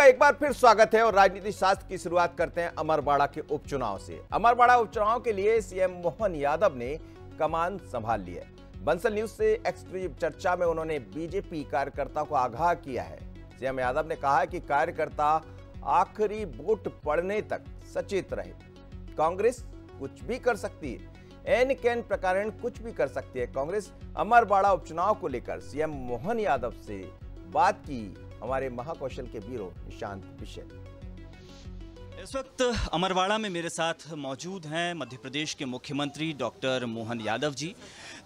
आपका एक बार फिर स्वागत है और राजनीति शास्त्र की शुरुआत करते हैं अमरवाड़ा के उपचुनाव से। अमरवाड़ा उपचुनाव के लिए सीएम मोहन यादव ने कमान संभाल ली है। बंसल न्यूज़ से एक्सक्लूसिव चर्चा में उन्होंने बीजेपी कार्यकर्ता को आगाह किया है। सीएम यादव ने कहा कि कार्यकर्ता आखिरी वोट पड़ने तक सचेत रहे। कांग्रेस कुछ भी कर सकती है। एन कैन प्रकार कुछ भी कर सकती है। कांग्रेस अमरवाड़ा उपचुनाव को लेकर सीएम मोहन यादव से बात की हमारे महाकौशल के ब्यूरो निशांत बिशेल इस वक्त अमरवाड़ा में मेरे साथ मौजूद हैं मध्य प्रदेश के मुख्यमंत्री डॉक्टर मोहन यादव जी,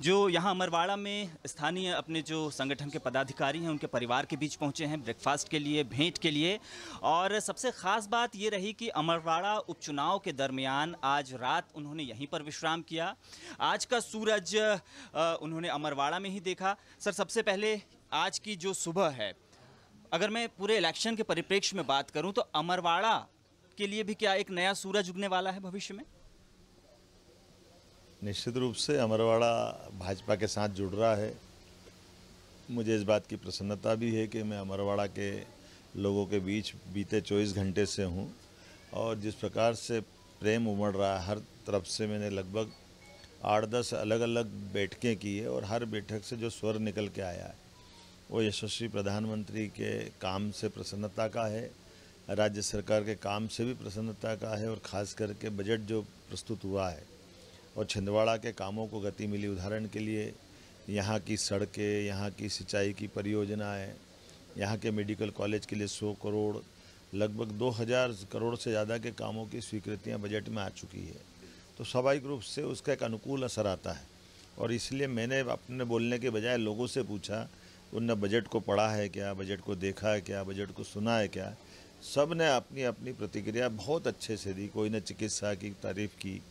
जो यहाँ अमरवाड़ा में स्थानीय अपने जो संगठन के पदाधिकारी हैं, उनके परिवार के बीच पहुँचे हैं ब्रेकफास्ट के लिए, भेंट के लिए। और सबसे ख़ास बात ये रही कि अमरवाड़ा उपचुनाव के दरमियान आज रात उन्होंने यहीं पर विश्राम किया। आज का सूरज उन्होंने अमरवाड़ा में ही देखा। सर, सबसे पहले आज की जो सुबह है अगर मैं पूरे इलेक्शन के परिप्रेक्ष्य में बात करूँ तो अमरवाड़ा के लिए भी क्या एक नया सूरज उगने वाला है भविष्य में? निश्चित रूप से अमरवाड़ा भाजपा के साथ जुड़ रहा है। मुझे इस बात की प्रसन्नता भी है कि मैं अमरवाड़ा के लोगों के बीच बीते 24 घंटे से हूँ और जिस प्रकार से प्रेम उमड़ रहा है, हर तरफ़ से मैंने लगभग आठ दस अलग अलग बैठकें की है और हर बैठक से जो स्वर निकल के आया है वो यशस्वी प्रधानमंत्री के काम से प्रसन्नता का है, राज्य सरकार के काम से भी प्रसन्नता का है और ख़ास करके बजट जो प्रस्तुत हुआ है और छिंदवाड़ा के कामों को गति मिली उदाहरण के लिए, यहाँ की सड़कें, यहाँ की सिंचाई की परियोजनाएँ, यहाँ के मेडिकल कॉलेज के लिए 100 करोड़, लगभग 2000 करोड़ से ज़्यादा के कामों की स्वीकृतियाँ बजट में आ चुकी है। तो स्वाभाविक रूप से उसका एक अनुकूल असर आता है। और इसलिए मैंने अपने बोलने के बजाय लोगों से पूछा उनने बजट को पढ़ा है क्या, बजट को देखा है क्या, बजट को सुना है क्या? सबने अपनी अपनी प्रतिक्रिया बहुत अच्छे से दी। कोई ने चिकित्सा की, तारीफ़ की,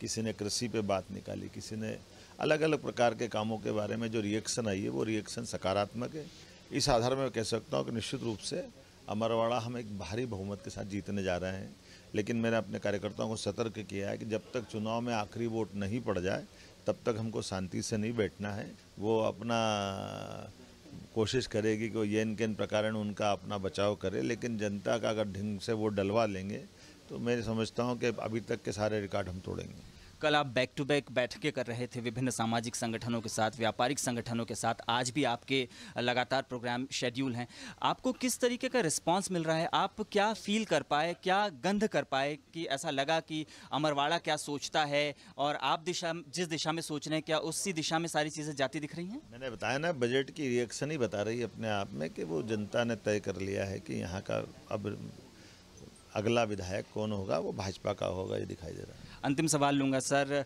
किसी ने कृषि पे बात निकाली, किसी ने अलग अलग प्रकार के कामों के बारे में जो रिएक्शन आई है, वो रिएक्शन सकारात्मक है। इस आधार में कह सकता हूँ कि निश्चित रूप से अमरवाड़ा हम एक भारी बहुमत के साथ जीतने जा रहे हैं। लेकिन मैंने अपने कार्यकर्ताओं को सतर्क किया है कि जब तक चुनाव में आखिरी वोट नहीं पड़ जाए, तब तक हमको शांति से नहीं बैठना है। वो अपना कोशिश करेगी कि वो येन केन प्रकार उनका अपना बचाव करे, लेकिन जनता का अगर ढंग से वो डलवा लेंगे तो मैं समझता हूँ कि अभी तक के सारे रिकॉर्ड हम तोड़ेंगे। कल आप बैक टू बैक बैठकें कर रहे थे विभिन्न सामाजिक संगठनों के साथ, व्यापारिक संगठनों के साथ। आज भी आपके लगातार प्रोग्राम शेड्यूल हैं। आपको किस तरीके का रिस्पांस मिल रहा है? आप क्या फील कर पाए, क्या गंध कर पाए कि ऐसा लगा कि अमरवाड़ा क्या सोचता है? और आप दिशा, जिस दिशा में सोच रहे हैं, क्या उसी दिशा में सारी चीज़ें जाती दिख रही हैं? मैंने बताया ना बजट की रिएक्शन ही बता रही है अपने आप में कि वो जनता ने तय कर लिया है कि यहाँ का अब अगला विधायक कौन होगा? वो भाजपा का होगा, ये दिखाई दे रहा है। अंतिम सवाल लूँगा, सर।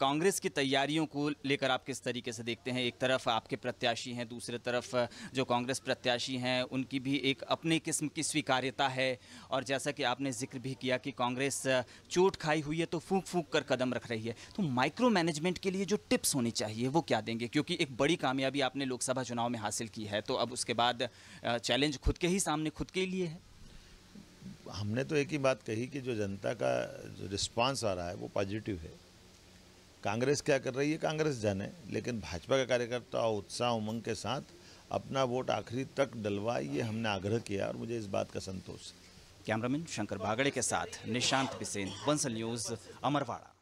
कांग्रेस की तैयारियों को लेकर आप किस तरीके से देखते हैं? एक तरफ़ आपके प्रत्याशी हैं, दूसरे तरफ़ जो कांग्रेस प्रत्याशी हैं, उनकी भी एक अपने किस्म की स्वीकार्यता है। और जैसा कि आपने ज़िक्र भी किया कि कांग्रेस चोट खाई हुई है तो फूंक फूंक कर कदम रख रही है। तो माइक्रो मैनेजमेंट के लिए जो टिप्स होनी चाहिए, वो क्या देंगे? क्योंकि एक बड़ी कामयाबी आपने लोकसभा चुनाव में हासिल की है तो अब उसके बाद चैलेंज खुद के ही सामने, खुद के लिए है। हमने तो एक ही बात कही कि जो जनता का जो रिस्पांस आ रहा है वो पॉजिटिव है। कांग्रेस क्या कर रही है? कांग्रेस जाने लेकिन भाजपा का कार्यकर्ता उत्साह उमंग के साथ अपना वोट आखिरी तक डलवाए ये हमने आग्रह किया और मुझे इस बात का संतोष। कैमरामैन शंकर बागड़े के साथ निशांत बिसेन, बंसल न्यूज़, अमरवाड़ा।